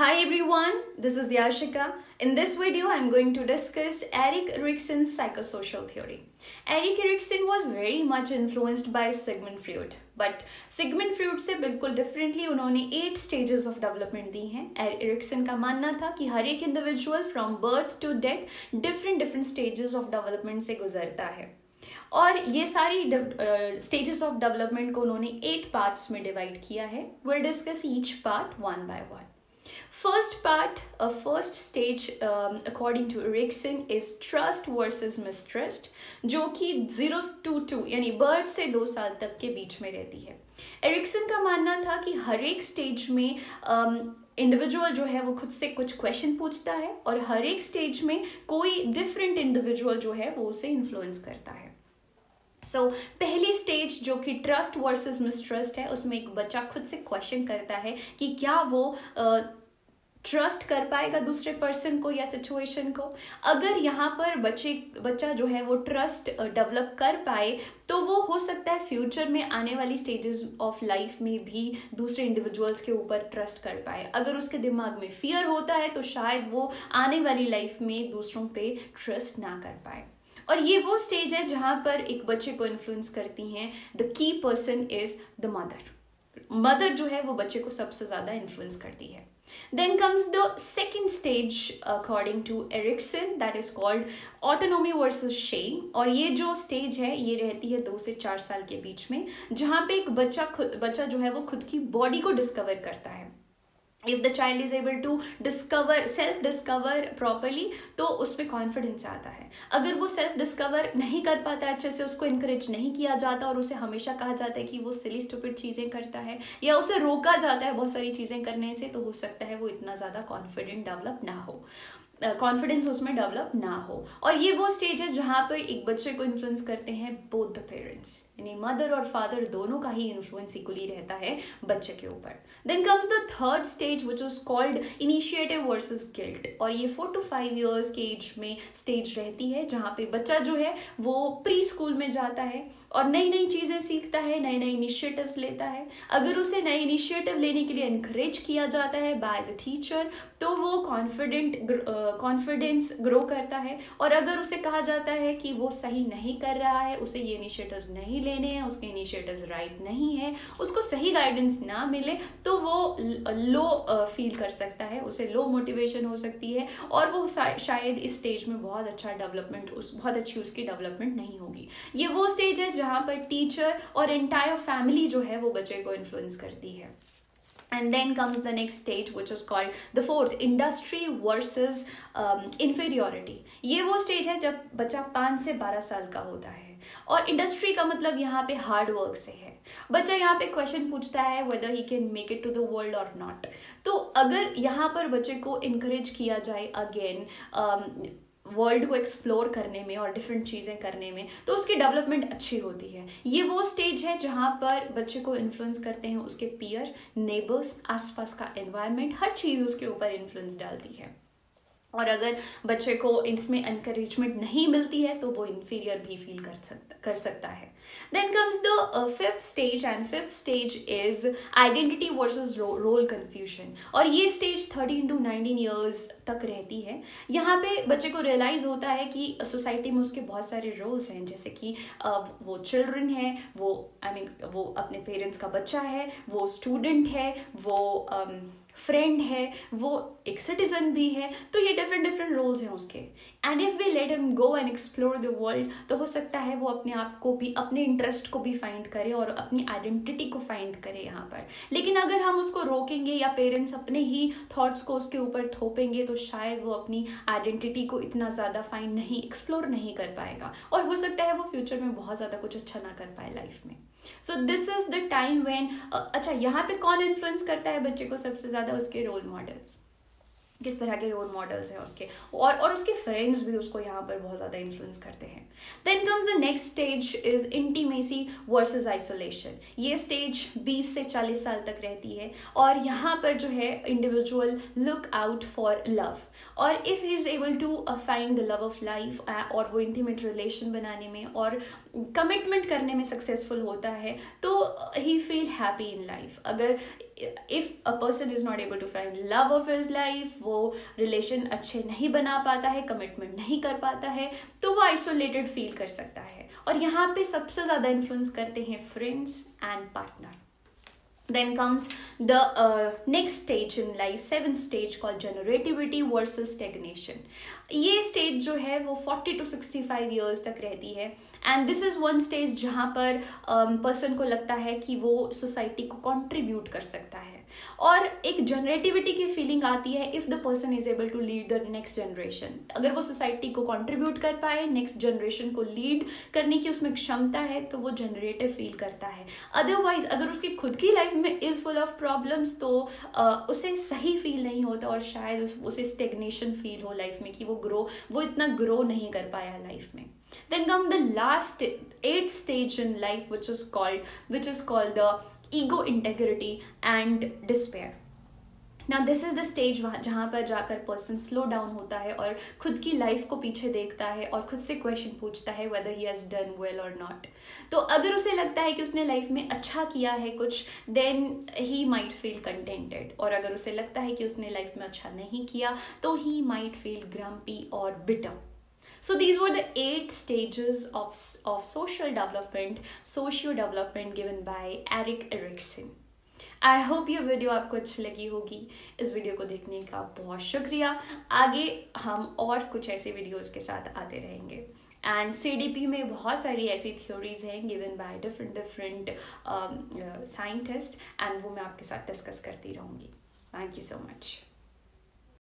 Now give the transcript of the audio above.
Hi everyone, this is Yashika. In this video, I'm going to discuss Erik Erikson's psychosocial theory. Erik Erikson was very much influenced by Sigmund Freud, but Sigmund Freud से बिल्कुल differently उन्होंने eight stages of development दी हैं. Erikson का मानना था कि हर एक individual from birth to death different different stages of development से गुजरता है और ये सारी स्टेजेस ऑफ़ डेवलपमेंट को उन्होंने एट पार्ट्स में डिवाइड किया है will discuss each part one by one First part, a uh, first stage um, according to Erikson is trust versus mistrust जो कि ज़ीरो टू टू यानी बर्थ से दो साल तक के बीच में रहती है। एरिक्सन का मानना था कि हर एक स्टेज में इंडिविजुअल um, जो है वो खुद से कुछ क्वेश्चन पूछता है और हर एक स्टेज में कोई डिफरेंट इंडिविजुअल जो है वो उसे इन्फ्लुएंस करता है। सो so, पहली स्टेज जो कि ट्रस्ट वर्सेस मिसट्रस्ट है उसमें एक बच्चा खुद से क्वेश्चन करता है कि क्या वो uh, ट्रस्ट कर पाएगा दूसरे पर्सन को या सिचुएशन को? अगर यहाँ पर बच्चे बच्चा जो है वो ट्रस्ट डेवलप कर पाए तो वो हो सकता है फ्यूचर में आने वाली स्टेजेस ऑफ़ लाइफ में भी दूसरे इंडिविजुअल्स के ऊपर ट्रस्ट कर पाए। अगर उसके दिमाग में फियर होता है तो शायद वो आने वाली लाइफ में दूसरों पे ट्रस्ट ना कर पाए। और ये वो स्टेज है जहाँ पर एक बच्चे को इन्फ्लुएंस करती हैं. The key person is the mother mother जो है वो बच्चे को सबसे ज़्यादा इन्फ्लुएंस करती है. Then comes the second stage, according to Erikson that is called autonomy versus shame. और ये जो स्टेज है, ये रहती है दो से चार साल के बीच में, जहाँ पे एक बच्चा खुद, बच्चा जो है वो खुद की बॉडी को डिस्कवर करता है. If the child is able to discover self discover properly तो उसमें कॉन्फिडेंस आता है। अगर वो सेल्फ डिस्कवर नहीं कर पाता है, अच्छे से उसको इनक्रेज नहीं किया जाता और उसे हमेशा कहा जाता है कि वो सिली स्टूपिड चीज़ें करता है, या उसे रोका जाता है बहुत सारी चीज़ें करने से तो हो सकता है वो इतना ज़्यादा कॉन्फिडेंट डेवलप ना हो। कॉन्फिडेंस uh, उसमें डेवलप ना हो। और ये वो स्टेज है जहाँ पर एक बच्चे को इन्फ्लुएंस करते हैं बोथ द पेरेंट्स यानी मदर और फादर दोनों का ही इन्फ्लुएंस इक्वली रहता है बच्चे के ऊपर। Then comes the third stage which is called initiative versus guilt और ये फोर टू फाइव ईयर्स के एज में स्टेज रहती है जहाँ पे बच्चा जो है वो प्री स्कूल में जाता है और नई नई चीज़ें सीखता है नए नए इनिशिएटिव्स लेता है। अगर उसे नए इनिशिएटिव लेने के लिए इनक्रेज किया जाता है बाय द टीचर तो वो कॉन्फिडेंट कॉन्फिडेंस ग्रो करता है और अगर उसे कहा जाता है कि वो सही नहीं कर रहा है, उसे ये इनिशिएटिव्स नहीं लेने हैं, उसके इनिशिएटिव्स राइट नहीं है, उसको सही गाइडेंस ना मिले तो वो लो फील कर सकता है, उसे लो मोटिवेशन हो सकती है और वो शायद इस स्टेज में बहुत अच्छा डेवलपमेंट उस, बहुत अच्छी उसकी डेवलपमेंट नहीं होगी। ये वो स्टेज है जहाँ पर टीचर और एंटायर फैमिली जो है वो बच्चे को इन्फ्लुएंस करती है। And then comes the next stage which is called the fourth industry versus um, inferiority. ये वो स्टेज है जब बच्चा पाँच से बारह साल का होता है। और इंडस्ट्री का मतलब यहाँ पे हार्ड वर्क से है। बच्चा यहाँ पे क्वेश्चन पूछता है whether he can make it to the world और नॉट तो अगर यहाँ पर बच्चे को इनक्रेज किया जाए अगेन वर्ल्ड को एक्सप्लोर करने में और डिफरेंट चीज़ें करने में तो उसकी डेवलपमेंट अच्छी होती है। ये वो स्टेज है जहाँ पर बच्चे को इन्फ्लुएंस करते हैं, उसके पीयर नेबर्स आसपास का एनवायरनमेंट हर चीज़ उसके ऊपर इन्फ्लुएंस डालती है। और अगर बच्चे को इसमें इनक्रेजमेंट नहीं मिलती है तो वो इन्फीरियर भी फील कर सकता कर सकता है। Then comes the fifth stage and fifth stage is identity versus role confusion और ये stage thirteen to nineteen years तक रहती है। यहाँ पे बच्चे को रियलाइज़ होता है कि सोसाइटी में उसके बहुत सारे रोल्स हैं जैसे कि uh, वो चिल्ड्रन है वो आई I मीन mean, वो अपने पेरेंट्स का बच्चा है वो स्टूडेंट है वो um, फ्रेंड है, वो एक सिटीजन भी है तो ये डिफरेंट डिफरेंट रोल्स हैं उसके। And if we let him go and explore the world तो हो सकता है वो अपने आप को भी, अपने इंटरेस्ट को भी फाइंड करे और अपनी आइडेंटिटी को फाइंड करे यहाँ पर। लेकिन अगर हम उसको रोकेंगे या पेरेंट्स अपने ही थॉट्स को उसके ऊपर थोपेंगे तो शायद वो अपनी आइडेंटिटी को इतना ज़्यादा फाइंड नहीं एक्सप्लोर नहीं कर पाएगा। और हो सकता है वो फ्यूचर में बहुत ज़्यादा कुछ अच्छा ना कर पाए लाइफ में। So this is the time when अच्छा यहाँ पे कौन इन्फ्लुएंस करता है बच्चे को सबसे ज़्यादा उसके रोल मॉडल्स किस तरह के रोल मॉडल्स हैं उसके। और और उसके फ्रेंड्स भी उसको यहाँ पर बहुत ज़्यादा इन्फ्लुएंस करते हैं। Then comes the next stage is intimacy versus isolation ये स्टेज 20 से 40 साल तक रहती है और यहाँ पर जो है individual look out for love और if he is able to find the love of life और वो इंटीमेट रिलेशन बनाने में और कमिटमेंट करने में सक्सेसफुल होता है तो ही फील हैप्पी इन लाइफ अगर if a person is not able to find love of his life वो रिलेशन अच्छे नहीं बना पाता है कमिटमेंट नहीं कर पाता है तो वो आइसोलेटेड फील कर सकता है। और यहाँ पे सबसे ज़्यादा इन्फ्लुएंस करते हैं friends and partner then comes the uh, next stage in life seventh stage called generativity versus stagnation ये स्टेज जो है वो 40 टू 65 इयर्स तक रहती है and this is one stage जहाँ पर um, को लगता है कि वो सोसाइटी को कंट्रीब्यूट कर सकता है और एक जनरेटिविटी की फीलिंग आती है if the person is able to lead the next generation अगर वो सोसाइटी को कंट्रीब्यूट कर पाए नेक्स्ट जनरेशन को लीड करने की उसमें क्षमता है तो वो जनरेटिव फील करता है। अदरवाइज़ अगर उसकी खुद की लाइफ में इज़ फुल ऑफ़ प्रॉब्लम्स तो उसे सही फील नहीं होता और शायद उसे स्टेग्नेशन फील हो लाइफ में कि वो ग्रो वो इतना ग्रो नहीं कर पाया लाइफ में। Then come the last eighth stage in life, which is called, which is called the ego integrity and despair. ना दिस इज़ द स्टेज वहाँ, जहाँ पर जाकर पर्सन स्लो डाउन होता है और खुद की लाइफ को पीछे देखता है और खुद से क्वेश्चन पूछता है whether he has done well और नॉट तो अगर उसे लगता है कि उसने लाइफ में अच्छा किया है कुछ then he might feel contented और अगर उसे लगता है कि उसने लाइफ में अच्छा नहीं किया तो ही माइट फील ग्रम्पी और bitter So these were the eight stages of, of social development, socio-development given by Eric Erikson. I hope ये वीडियो आपको अच्छी लगी होगी। इस वीडियो को देखने का बहुत शुक्रिया। आगे हम और कुछ ऐसे वीडियोस के साथ आते रहेंगे। एंड सी में बहुत सारी ऐसी थ्योरीज हैं given by different different scientist and वो मैं आपके साथ डिस्कस करती रहूँगी। Thank you so much